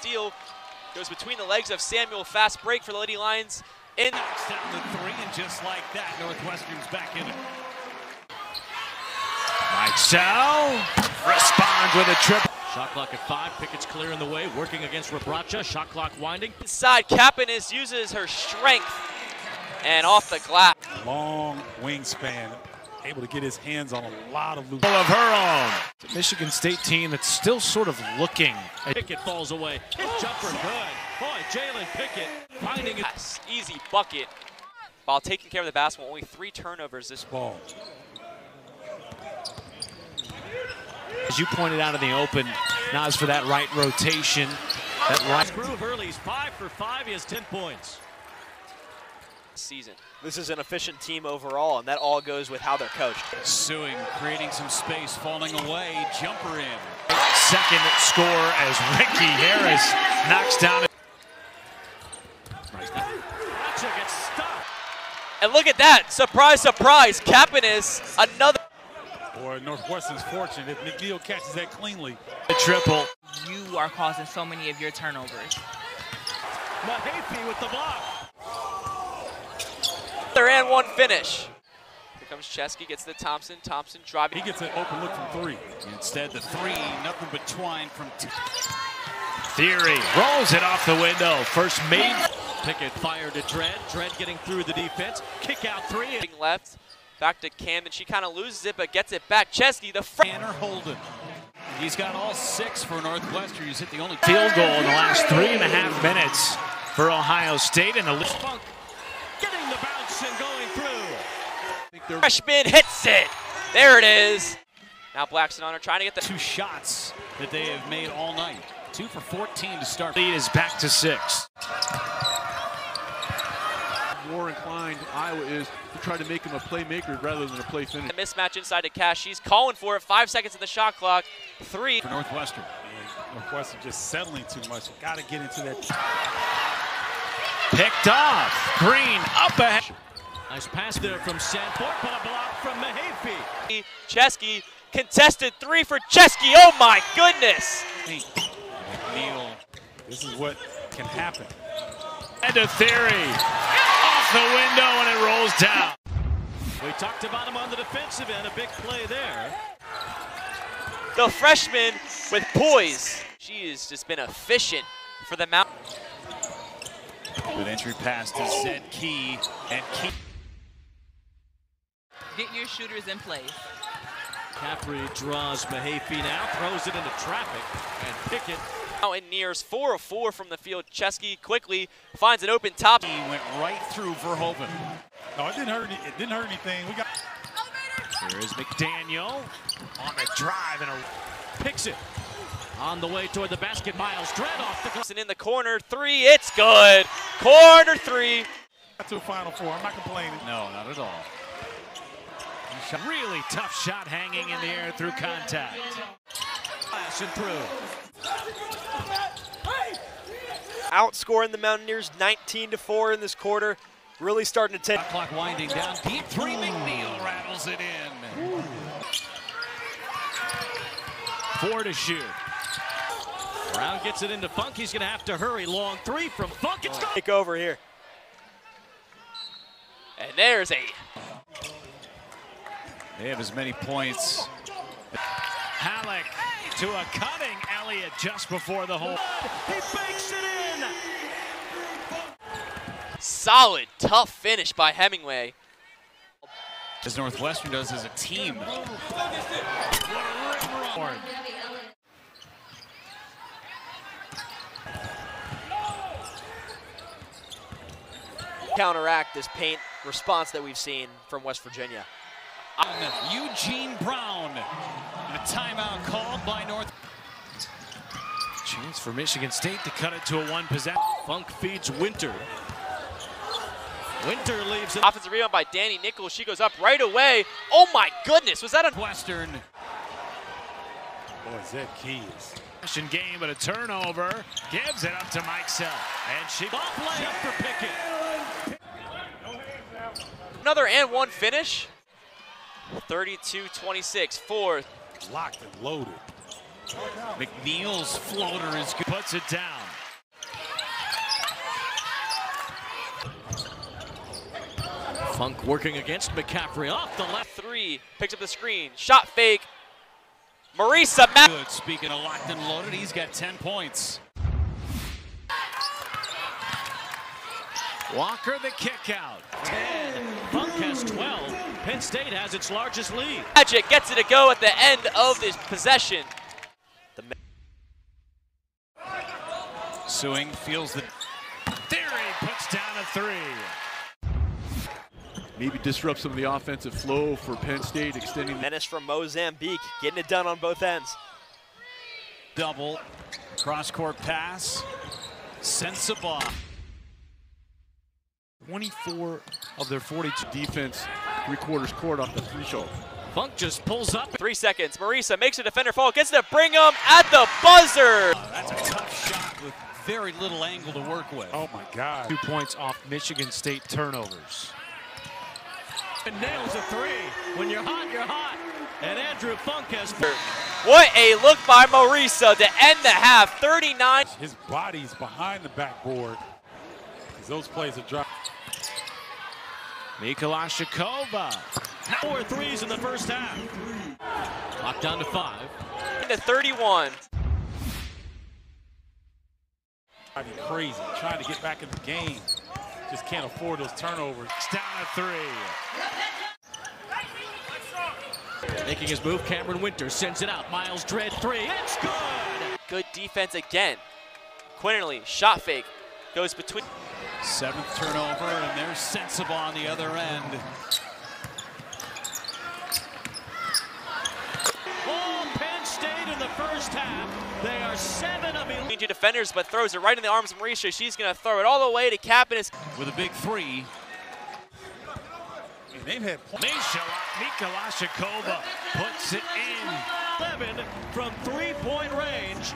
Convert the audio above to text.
Steal goes between the legs of Samuel. Fast break for the Lady Lions. In down to three, and just like that, Northwestern's back in it. Mike Sal responds with a triple. Shot clock at five. Pickett's clear in the way, working against Rebraca. Shot clock winding. inside, Kapanis uses her strength and off the glass. long wingspan, able to get his hands on a lot of loose. Of her own. It's a Michigan State team that's still sort of looking. At Pickett falls away. His oh, jumper good. Boy, Jalen Pickett finding it. Yes, easy bucket while taking care of the basketball. Only three turnovers this ball. as you pointed out in the open, Nas for that right rotation. That right. Groove early. He's five for five. He has 10 points. Season. This is an efficient team overall, and that all goes with how they're coached. Sueing, creating some space, falling away, jumper in. Second score as Ricky Harris knocks down. Rebraca. And look at that. Surprise, surprise. Kapanis, another. Or Northwestern's fortune if McNeil catches that cleanly. A triple. you are causing so many of your turnovers. Mahaffey with the block. Third and one finish. Here comes Chesky, gets the Thompson. Thompson driving. He gets an open look from three. Instead, the three, nothing but twine from two. Theory rolls it off the window. First made. Pickett fired to Dread. Dread getting through the defense. Kick out three. left. Back to Camden. She kind of loses it, but gets it back. Chesky, the front. Tanner Holden. He's got all six for Northwestern. He's hit the only Field goal in the last three and a half minutes for Ohio State. And the Funk the bounce and going through. Freshman hits it. There it is. Now Blackson on her trying to get the. two shots that they have made all night. Two for 14 to start. lead is back to six. more inclined Iowa is to try to make him a playmaker rather than a play finisher. The mismatch inside to Cash. She's calling for it. Five seconds in the shot clock. Three. For Northwestern. And Northwestern just settling too much. Got to get into that. Picked off. Green up ahead. Nice pass there from Sanford, but a block from Mahaffey. Chesky contested three for Chesky. Oh my goodness. Hey, McNeil, this is what can happen. And a theory. Off the window and it rolls down. We talked about him on the defensive end. A big play there. The freshman with poise. She has just been efficient for the Mount. Good entry pass to Zed Key. And Key. Get your shooters in place. Capri draws Mahaffey now, throws it into traffic, and Pickett Now in nears four of four from the field. Chesky quickly finds an open top. He went right through Verhoeven. No, it didn't hurt. It didn't hurt anything. We got. Here is McDaniel on the drive and a picks it. On the way toward the basket, Myles Dread off the glass. And in the corner, three, it's good. Corner three. Got to a Final Four. I'm not complaining. No, not at all. really tough shot hanging in the air through contact. Pass and through. Outscoring the Mountaineers 19 to 4 in this quarter. Really starting to take. Clock winding down. Deep three. McNeil rattles it in. Four to shoot. Brown gets it into Funk. He's going to have to hurry. Long three from Funk. It's gone. Take over here. And there's a They have as many points. Halleck to a cutting Elliott just before the hole. He bakes it in. solid, tough finish by Hemingway. As Northwestern does as a team. Counteract this paint response that we've seen from West Virginia. Eugene Brown. And a timeout called by North. Chance for Michigan State to cut it to a one possession. Funk feeds Wynter. Wynter leaves it. Offensive rebound by Danny Nichols. She goes up right away. Oh my goodness, was that a Western. Boy, Zed Key is. Possession game, but a turnover. Gives it up to Mike Sell. And she Off layup for Pickett. another and one finish? 32-26, fourth. Locked and loaded. McNeil's floater is good. Puts it down. Funk working against McCaffrey off the left. Three, picks up the screen, shot fake. Marisa Ma- Good. Speaking of locked and loaded, he's got 10 points. Walker the kick out. 10. Funk has 12. Penn State has its largest lead. Magic gets it to go at the end of this possession. Sueing feels the Theory puts down a three. Maybe disrupt some of the offensive flow for Penn State, extending the Menace from Mozambique, getting it done on both ends. double. Cross court pass. Sensabaugh. 24 of their 42. defense three quarters court off the three shot. Funk just pulls up. Three seconds. Marisa makes a defender fall, gets it to Brigham at the buzzer. That's a tough shot with very little angle to work with. Oh my God. Two points off Michigan State turnovers. And nails a three. When you're hot, you're hot. And Andrew Funk has. What a look by Marisa uh, to end the half. 39. His body's behind the backboard. Those plays are dropped. Mikola Shakova. Four threes in the first half. Clock down to five. to 31. Driving crazy, trying to get back in the game. Just can't afford those turnovers. It's down a three. Making his move, Cameron Winters sends it out. Myles Dread three. It's good. Good defense again. Quinterly, shot fake, goes between. Seventh turnover, and there's Sensabaugh on the other end. All Penn State in the first half. They are seven of 11. two defenders, but throws it right in the arms of Marisha. She's going to throw it all the way to Kapanis. With a big three. And they've had points. Mikolashikova puts it in. 11 from three-point range.